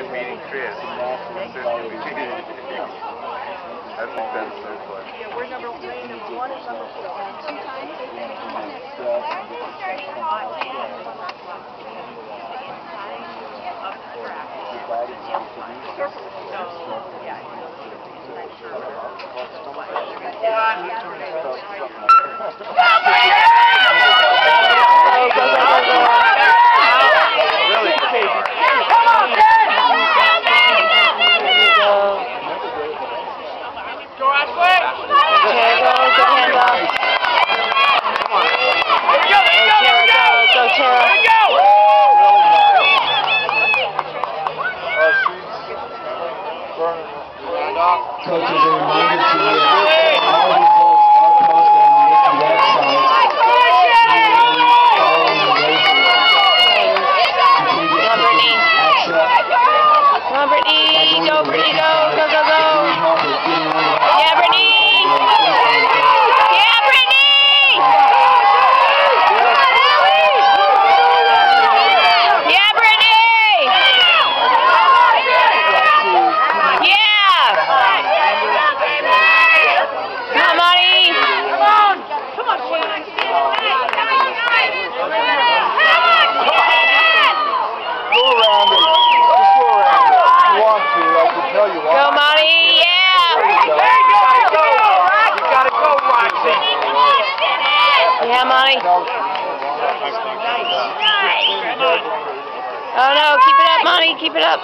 I'm meeting Chris. I think that's so fun. Yeah, we're number one, number one and number four. Two times. Really? Coaches are reminded to, uh, all. You access. Brittany. Go, Brittany, go. you need help with getting on the Yeah, Brittany. Yeah, Brittany. Yeah, Brittany. Yeah. Come on, Monty. Go around it. Just go around it. If you want to, I can tell you why. Go, Monty. Yeah. You gotta go, Roxy. Yeah, Monty. Oh no, keep it up, Monty. Keep it up.